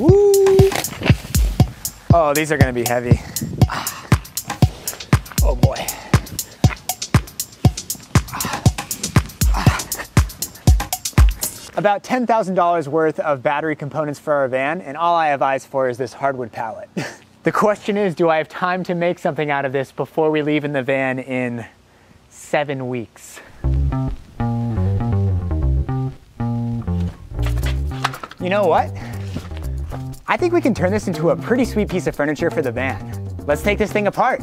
Woo! Oh, these are gonna be heavy. Ah. Oh boy. Ah. Ah. About $10,000 worth of battery components for our van, and all I have eyes for is this hardwood pallet. the question is, do I have time to make something out of this before we leave in the van in seven weeks? You know what? I think we can turn this into a pretty sweet piece of furniture for the van. Let's take this thing apart.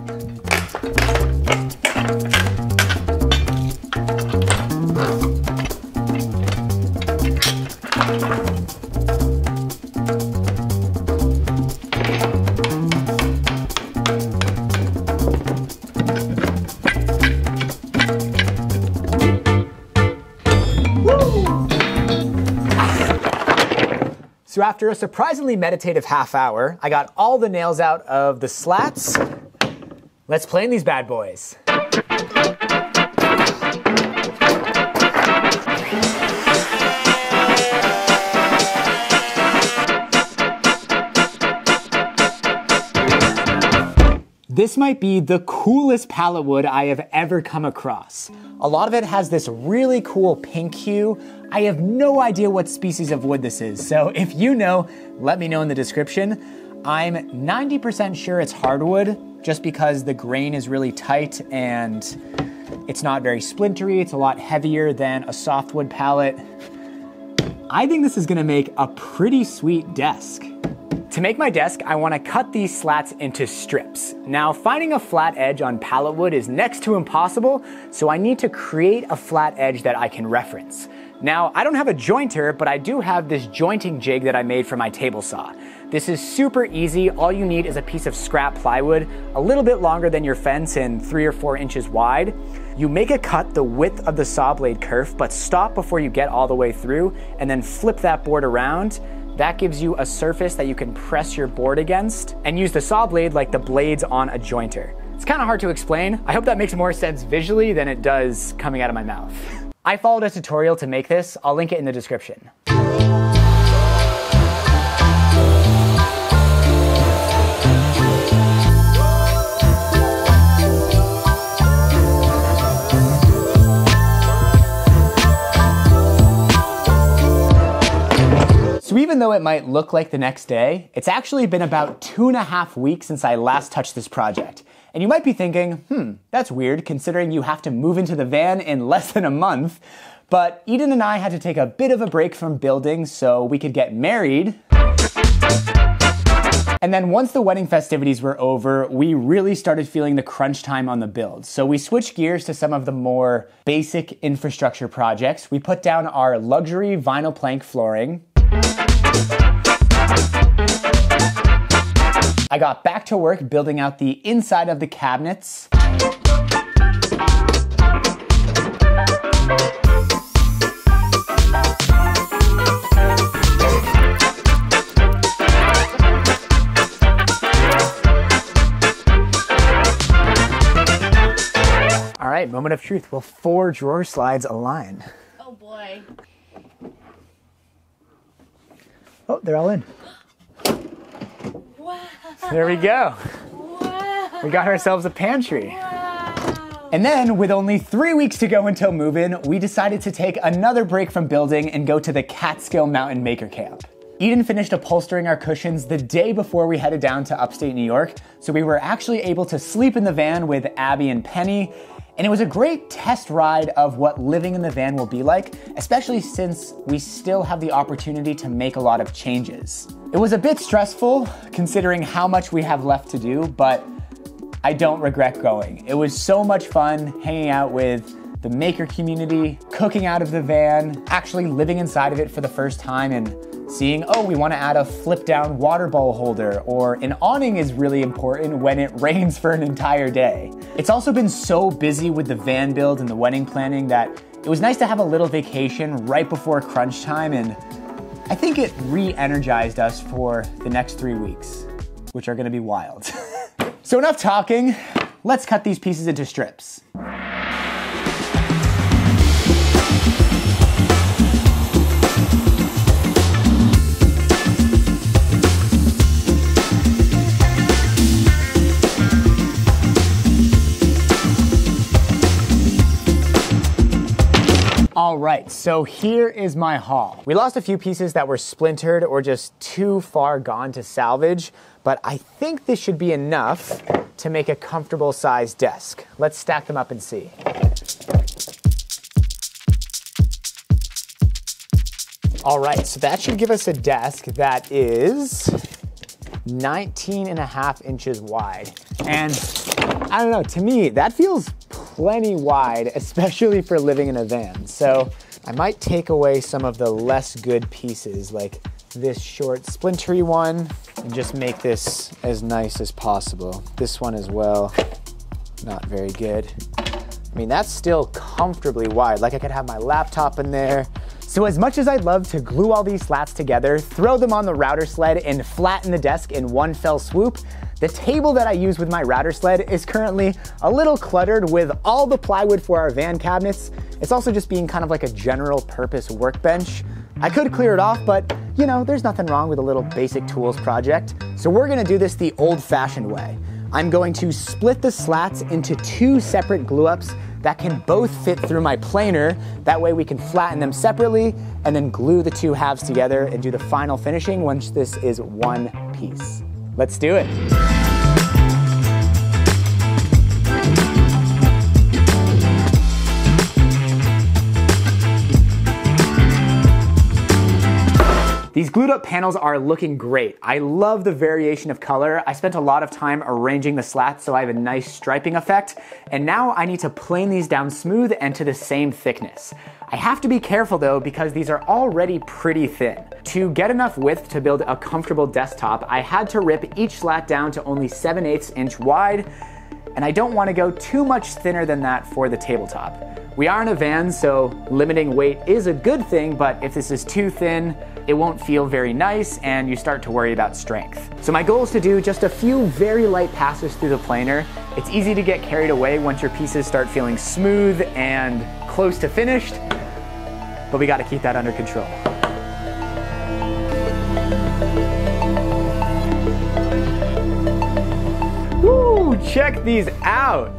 So after a surprisingly meditative half hour, I got all the nails out of the slats. Let's plane these bad boys. This might be the coolest pallet wood I have ever come across. A lot of it has this really cool pink hue. I have no idea what species of wood this is, so if you know, let me know in the description. I'm 90% sure it's hardwood, just because the grain is really tight and it's not very splintery. It's a lot heavier than a softwood pallet. I think this is gonna make a pretty sweet desk. To make my desk, I wanna cut these slats into strips. Now, finding a flat edge on pallet wood is next to impossible, so I need to create a flat edge that I can reference. Now, I don't have a jointer, but I do have this jointing jig that I made for my table saw. This is super easy. All you need is a piece of scrap plywood, a little bit longer than your fence and three or four inches wide. You make a cut the width of the saw blade kerf, but stop before you get all the way through, and then flip that board around. That gives you a surface that you can press your board against and use the saw blade like the blades on a jointer. It's kind of hard to explain. I hope that makes more sense visually than it does coming out of my mouth. I followed a tutorial to make this. I'll link it in the description. Even though it might look like the next day, it's actually been about two and a half weeks since I last touched this project. And you might be thinking, hmm, that's weird considering you have to move into the van in less than a month. But Eden and I had to take a bit of a break from building so we could get married. And then once the wedding festivities were over, we really started feeling the crunch time on the build. So we switched gears to some of the more basic infrastructure projects. We put down our luxury vinyl plank flooring. I got back to work building out the inside of the cabinets. All right, moment of truth. Will four drawer slides align? Oh boy. Oh, they're all in. Wow. There we go. Wow. We got ourselves a pantry. Wow. And then, with only three weeks to go until move in, we decided to take another break from building and go to the Catskill Mountain Maker Camp. Eden finished upholstering our cushions the day before we headed down to upstate New York, so we were actually able to sleep in the van with Abby and Penny. And it was a great test ride of what living in the van will be like, especially since we still have the opportunity to make a lot of changes. It was a bit stressful considering how much we have left to do, but I don't regret going. It was so much fun hanging out with the maker community, cooking out of the van, actually living inside of it for the first time and seeing, oh, we want to add a flip down water bowl holder, or an awning is really important when it rains for an entire day. It's also been so busy with the van build and the wedding planning that it was nice to have a little vacation right before crunch time, and I think it re energized us for the next three weeks, which are going to be wild. so, enough talking. Let's cut these pieces into strips. Right, so here is my haul. We lost a few pieces that were splintered or just too far gone to salvage, but I think this should be enough to make a comfortable sized desk. Let's stack them up and see. All right, so that should give us a desk that is 19 and a half inches wide. And I don't know, to me, that feels plenty wide, especially for living in a van. So I might take away some of the less good pieces, like this short splintery one, and just make this as nice as possible. This one as well, not very good. I mean, that's still comfortably wide. Like I could have my laptop in there, so as much as I'd love to glue all these slats together, throw them on the router sled and flatten the desk in one fell swoop, the table that I use with my router sled is currently a little cluttered with all the plywood for our van cabinets. It's also just being kind of like a general purpose workbench. I could clear it off, but you know, there's nothing wrong with a little basic tools project. So we're gonna do this the old fashioned way. I'm going to split the slats into two separate glue ups that can both fit through my planer. That way we can flatten them separately and then glue the two halves together and do the final finishing once this is one piece. Let's do it. These glued up panels are looking great. I love the variation of color. I spent a lot of time arranging the slats so I have a nice striping effect. And now I need to plane these down smooth and to the same thickness. I have to be careful though because these are already pretty thin. To get enough width to build a comfortable desktop, I had to rip each slat down to only 7 8 inch wide, and I don't want to go too much thinner than that for the tabletop. We are in a van, so limiting weight is a good thing, but if this is too thin, it won't feel very nice and you start to worry about strength. So my goal is to do just a few very light passes through the planer. It's easy to get carried away once your pieces start feeling smooth and close to finished, but we gotta keep that under control. Woo, check these out.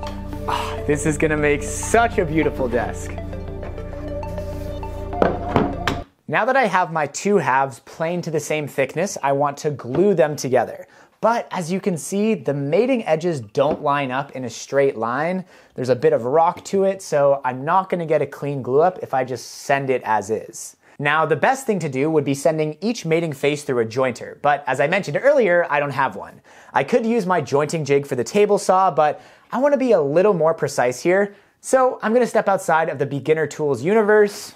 Oh, this is gonna make such a beautiful desk. Now that I have my two halves planed to the same thickness, I want to glue them together. But as you can see, the mating edges don't line up in a straight line. There's a bit of rock to it, so I'm not gonna get a clean glue up if I just send it as is. Now, the best thing to do would be sending each mating face through a jointer, but as I mentioned earlier, I don't have one. I could use my jointing jig for the table saw, but I wanna be a little more precise here, so I'm gonna step outside of the beginner tools universe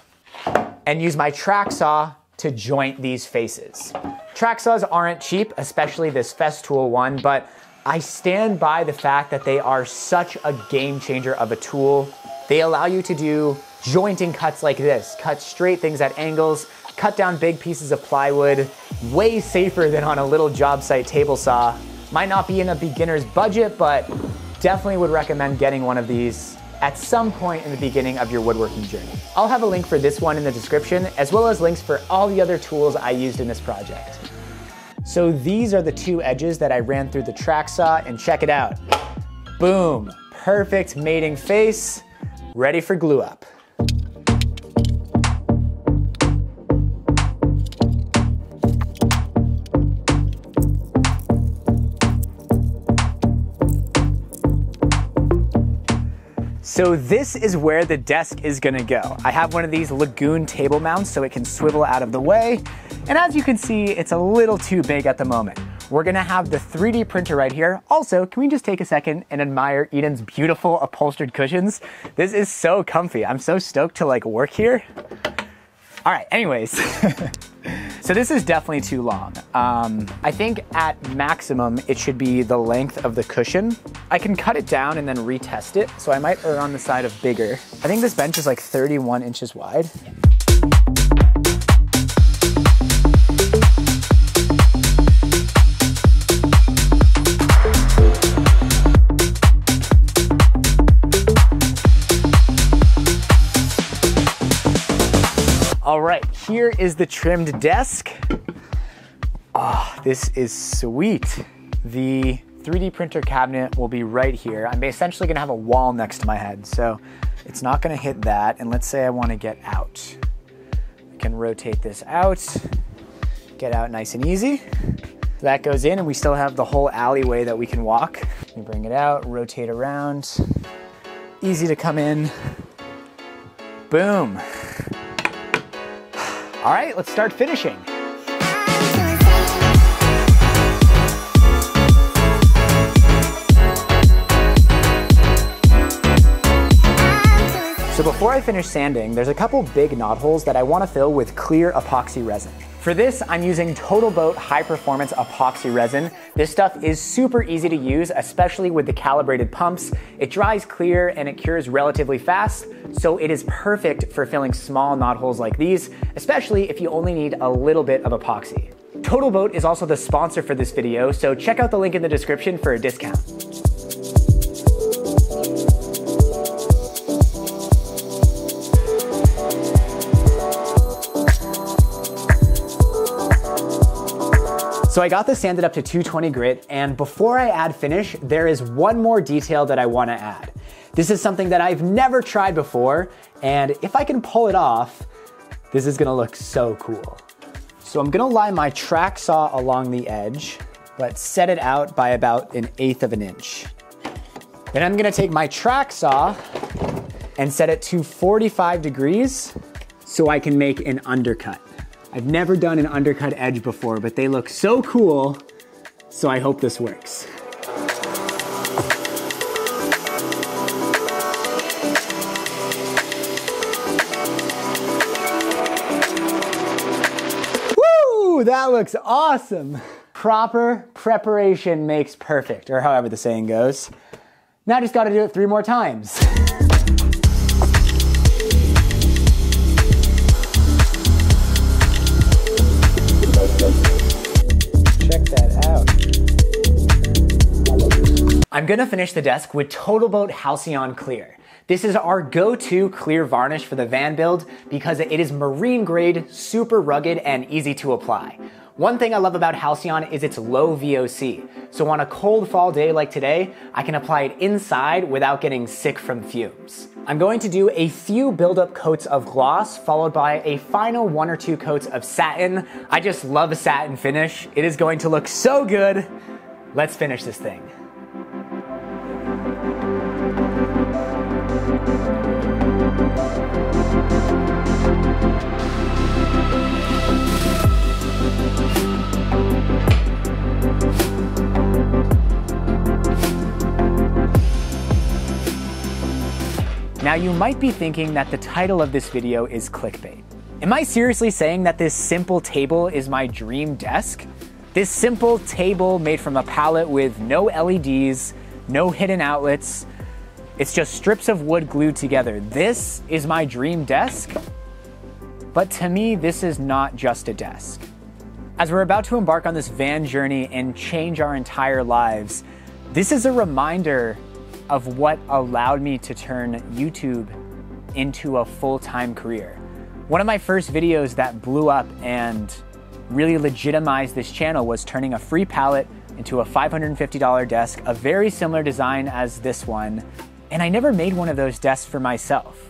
and use my track saw to joint these faces. Track saws aren't cheap, especially this Festool one, but I stand by the fact that they are such a game changer of a tool. They allow you to do jointing cuts like this, cut straight things at angles, cut down big pieces of plywood, way safer than on a little job site table saw. Might not be in a beginner's budget, but definitely would recommend getting one of these at some point in the beginning of your woodworking journey. I'll have a link for this one in the description, as well as links for all the other tools I used in this project. So these are the two edges that I ran through the track saw, and check it out. Boom, perfect mating face, ready for glue up. So this is where the desk is gonna go. I have one of these Lagun table mounts so it can swivel out of the way. And as you can see, it's a little too big at the moment. We're gonna have the 3D printer right here. Also, can we just take a second and admire Eden's beautiful upholstered cushions? This is so comfy. I'm so stoked to like work here. All right, anyways. so this is definitely too long. Um, I think at maximum, it should be the length of the cushion. I can cut it down and then retest it. So I might err on the side of bigger. I think this bench is like 31 inches wide. All here is the trimmed desk. Oh, this is sweet. The 3D printer cabinet will be right here. I'm essentially gonna have a wall next to my head, so it's not gonna hit that. And let's say I wanna get out. I can rotate this out, get out nice and easy. That goes in and we still have the whole alleyway that we can walk. We bring it out, rotate around. Easy to come in. Boom. All right, let's start finishing. I finish sanding, there's a couple big knot holes that I wanna fill with clear epoxy resin. For this, I'm using Total Boat High Performance Epoxy Resin. This stuff is super easy to use, especially with the calibrated pumps. It dries clear and it cures relatively fast, so it is perfect for filling small knot holes like these, especially if you only need a little bit of epoxy. Total Boat is also the sponsor for this video, so check out the link in the description for a discount. So I got this sanded up to 220 grit, and before I add finish, there is one more detail that I wanna add. This is something that I've never tried before, and if I can pull it off, this is gonna look so cool. So I'm gonna lie my track saw along the edge, but set it out by about an eighth of an inch. Then I'm gonna take my track saw and set it to 45 degrees so I can make an undercut. I've never done an undercut edge before, but they look so cool, so I hope this works. Woo, that looks awesome. Proper preparation makes perfect, or however the saying goes. Now I just gotta do it three more times. I'm gonna finish the desk with Total Boat Halcyon Clear. This is our go-to clear varnish for the van build because it is marine grade, super rugged, and easy to apply. One thing I love about Halcyon is its low VOC. So on a cold fall day like today, I can apply it inside without getting sick from fumes. I'm going to do a few build-up coats of gloss followed by a final one or two coats of satin. I just love a satin finish. It is going to look so good. Let's finish this thing. Now you might be thinking that the title of this video is clickbait. Am I seriously saying that this simple table is my dream desk? This simple table made from a pallet with no LEDs, no hidden outlets, it's just strips of wood glued together. This is my dream desk? But to me, this is not just a desk. As we're about to embark on this van journey and change our entire lives, this is a reminder of what allowed me to turn YouTube into a full time career. One of my first videos that blew up and really legitimized this channel was turning a free pallet into a $550 desk, a very similar design as this one, and I never made one of those desks for myself.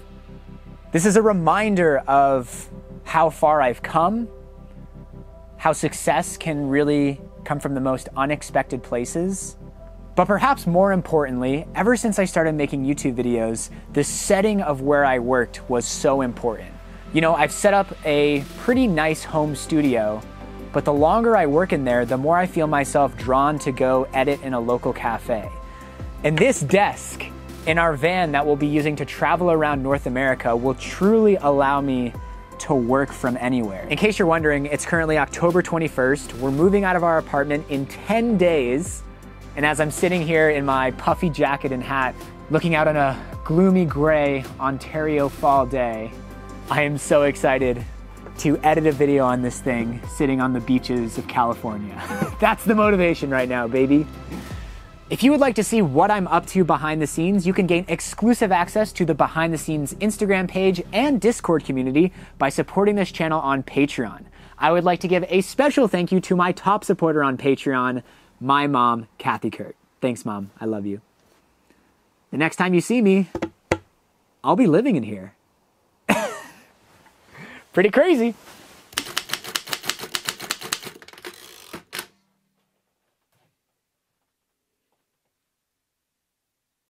This is a reminder of how far I've come, how success can really come from the most unexpected places. But perhaps more importantly, ever since I started making YouTube videos, the setting of where I worked was so important. You know, I've set up a pretty nice home studio, but the longer I work in there, the more I feel myself drawn to go edit in a local cafe. And this desk in our van that we'll be using to travel around North America will truly allow me to work from anywhere. In case you're wondering, it's currently October 21st. We're moving out of our apartment in 10 days. And as I'm sitting here in my puffy jacket and hat, looking out on a gloomy gray Ontario fall day, I am so excited to edit a video on this thing sitting on the beaches of California. That's the motivation right now, baby. If you would like to see what I'm up to behind the scenes, you can gain exclusive access to the behind the scenes Instagram page and Discord community by supporting this channel on Patreon. I would like to give a special thank you to my top supporter on Patreon, my mom, Kathy Kert. Thanks, Mom. I love you. The next time you see me, I'll be living in here. Pretty crazy.